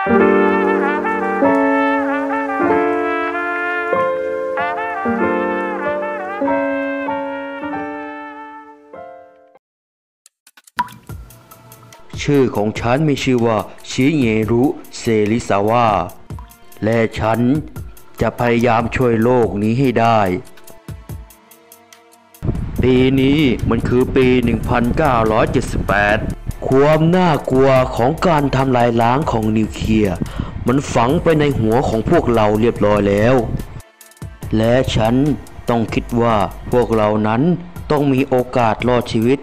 ชื่อของฉันมีชื่อว่าชิเงรุเซริซาวะและฉันจะพยายามช่วยโลกนี้ให้ได้ ปีนี้มันคือปี 1978 ความน่ากลัวของการทำลายล้างของนิวเคลียร์มันฝังไปในหัวของพวกเราเรียบร้อยแล้ว และฉันต้องคิดว่าพวกเรานั้นต้องมีโอกาสรอดชีวิต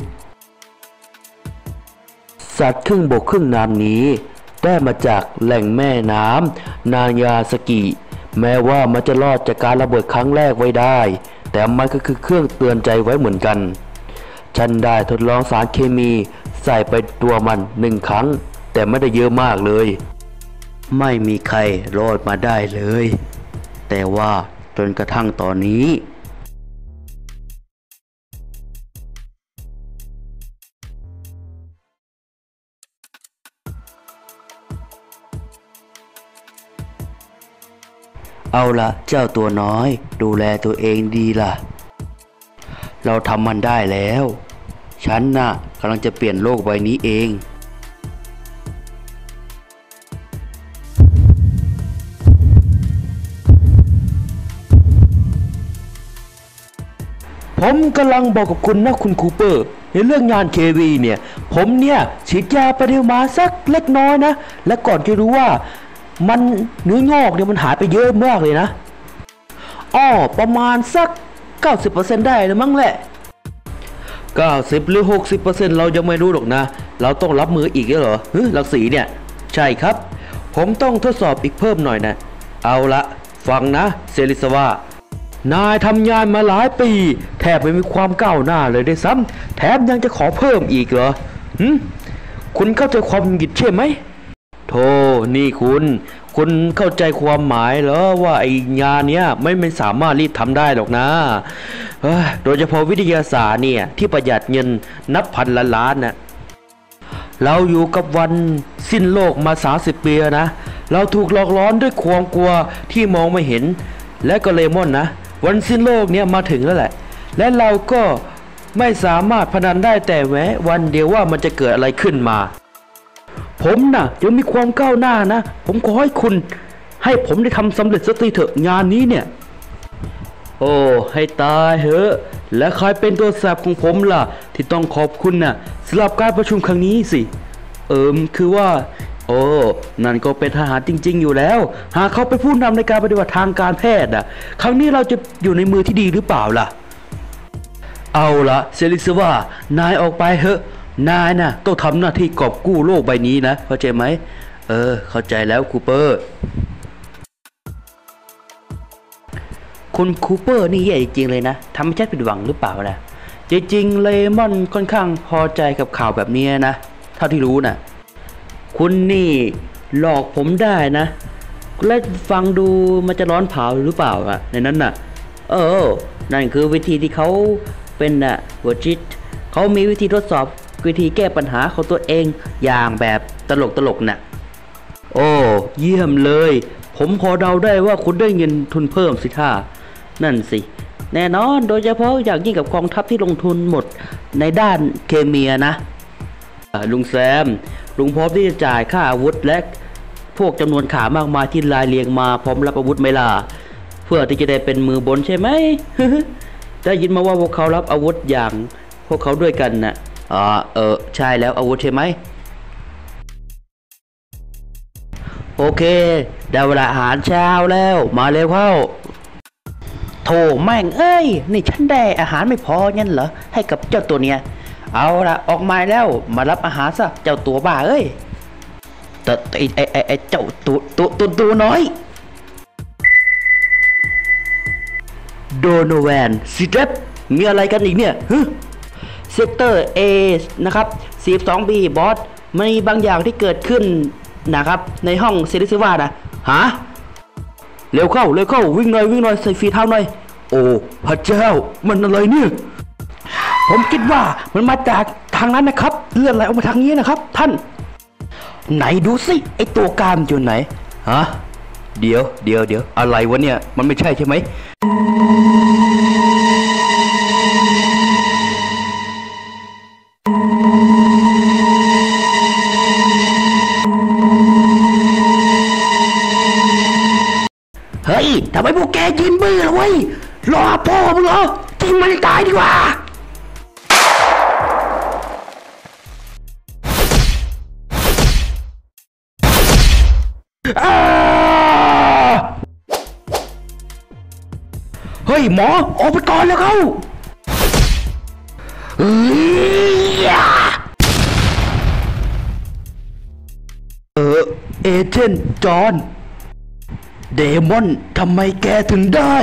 สัตว์ครึ่งบกครึ่งน้ำนี้ ได้มาจากแหล่งแม่น้ำนายาสกิ แม้ว่ามันจะรอดจากการระเบิดครั้งแรกไว้ได้ แต่มันก็คือเครื่องเตือนใจไว้เหมือนกัน ฉันได้ทดลองสารเคมี ใส่ไปตัวมันหนึ่งครั้ง แต่ไม่ได้เยอะมากเลย ไม่มีใครรอดมาได้เลย แต่ว่าจนกระทั่งตอนนี้เอาละเจ้าตัวน้อย ดูแลตัวเองดีล่ะ เราทำมันได้แล้ว ฉันน่ะกำลังจะเปลี่ยนโลกใบนี้เองผมกำลังบอกกับคุณนะคุณคูเปอร์ ในเรื่องงานเควีเนี่ย ผมเนี่ยฉีดยาไปเดียวมาสักเล็กน้อยนะ และก่อนจะรู้ว่ามันเนื้องอกเนี่ยมันหายไปเยอะมากเลยนะอ้อประมาณสัก 90%ได้เลยมั้งแหละ 90 หรือ 60%เรายังไม่รู้หรอกนะ เราต้องรับมืออีกเหรอเฮ้ยลักสีเนี่ย ใช่ครับ ผมต้องทดสอบอีกเพิ่มหน่อยนะ เอาละฟังนะ เซริสวานายทำงานมาหลายปี แทบไม่มีความก้าวหน้าเลยได้ซ้ำแถมยังจะขอเพิ่มอีกเหรอหึคุณเข้าใจความหงิดใช่ไหมโธ่นี่คุณ คุณเข้าใจความหมายเหรอว่าไอ้งานเนี้ยไม่ไม่สามารถรีบทำได้หรอกนะ โดยเฉพาะวิทยาศาสตร์เนี่ยที่ประหยัดเงินนับพันล้านล้านน่ะเราอยู่กับวันสิ้นโลกมา 30 ปีนะ เราถูกหลอกล้อนด้วยความกลัวที่มองไม่เห็น และก็เลมอนนะ วันสิ้นโลกเนี่ยมาถึงแล้วแหละ และเราก็ไม่สามารถพนันได้แต่แม้วันเดียวว่ามันจะเกิดอะไรขึ้นมา ผมนะ่ะยังมีความก้าวหน้านะ ผมขอให้คุณ ให้ผมได้ทำสำเร็จสักทีเถอะงานนี้เนี่ย โอ้ ให้ตายเหอะ และใครเป็นตัวแสบของผมล่ะ ที่ต้องขอบคุณน่ะสำหรับการประชุมครั้งนี้สิ เอิมคือว่า โอ้ นั่นก็เป็นทหารจริง ๆ อยู่แล้ว หากเขาเป็นผู้นำในการปฏิบัติทางการแพทย์อะ ครั้งนี้เราจะอยู่ในมือที่ดีหรือเปล่าล่ะ เอาละเซริสว่านายออกไปเถอะ นายน่ะต้องทำหน้าที่กอบกู้โลกใบนี้นะ เข้าใจไหม เออ เข้าใจแล้วคูเปอร์ คุณคูเปอร์นี่แย่จริงๆเลยนะทำให้ฉันผิดหวังหรือเปล่านะจริงๆเลมอนค่อนข้างพอใจกับข่าวแบบนี้นะ เท่าที่รู้นะคุณนี่หลอกผมได้นะ และฟังดูมันจะร้อนเผาหรือเปล่าอะในนั้นน่ะ เออ นั่นคือวิธีที่เขาเป็นน่ะวอจิตเขามีวิธีทดสอบวิธีแก้ปัญหาของตัวเองอย่างแบบตลกตลกๆน่ะ โอ้ เยี่ยมเลย ผมพอเดาได้ว่าคุณได้เงินทุนเพิ่มสิท่า นั่นสิแน่นอนโดยเฉพาะอย่างยิ่งกับกองทัพที่ลงทุนหมดในด้านเคมีอะนะลุงแซม ลุงพร้อมที่จะจ่ายค่าอาวุธและพวกจำนวนขามากมายที่รายเรียงมาพร้อมรับอาวุธไหมล่ะเพื่อที่จะได้เป็นมือบนใช่ไหมได้ยินมาว่าพวกเขารับอาวุธอย่างพวกเขาด้วยกันน่ะอ๋อเออใช่แล้วอาวุธใช่ไหมโอเคได้เวลาอาหารเช้าแล้วมาเร็วเข้า โถแม่งเอ้ย นี่ฉันได้อาหารไม่พองั้นเหรอ ให้กับเจ้าตัวเนี้ย เอาละออกมาแล้วมารับอาหารซะ เจ้าตัวบ้าเอ้ยแต่ไอไอไอไอเจ้าตัวตัวตัวตัวน้อย โดโนแวนซิเดฟมีอะไรกันอีกเนี่ยฮึเซกเตอร์ A นะครับ 42B บอสมีบางอย่างที่เกิดขึ้นนะครับ ในห้องเซริซิว่านะฮะ เร็วเข้าเร็วเข้าวิ่งหน่อยวิ่งหน่อยใส่ฝีเท้าหน่อย โอ้พระเจ้ามันอะไรเนี่ยผมคิดว่ามันมาจากทางนั้นนะครับ เลื่อนไหลออกมาทางนี้นะครับ ท่าน ไหนดูสิไอตัวกามอยู่ไหนฮะเดี๋ยวเดี๋ยวเดี๋ยวอะไรวะเนี่ย มันไม่ใช่ใช่ไหม เฮ้ยทำไมพวกแกยืนบื้อล่ะเว้ยรอพ่อมึงเหรอทิ้งมันตายดีกว่าอ้าเฮ้ยหมอออกไปก่อนแล้วเขาเฮ้ยเออ agent จอห์น เดมอนทำไมแกถึงได้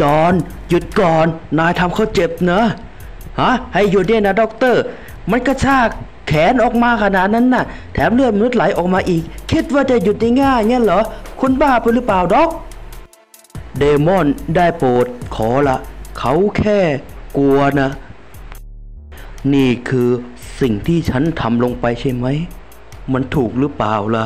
จอห์นหยุดก่อนนายทำเขาเจ็บเนอะฮะให้หยุดเนี่ยนะด็อกเตอร์ มันกระชากแขนออกมาขนาดนั้นน่ะ แถมเลือดมนุษย์ไหลออกมาอีก คิดว่าจะหยุดได้ง่ายๆงั้นเหรอ คุณบ้าไปหรือเปล่า Doc เดมอนได้โปรดขอละ เขาแค่กลัวนะ นี่คือสิ่งที่ฉันทำลงไปใช่ไหม มันถูกหรือเปล่าล่ะ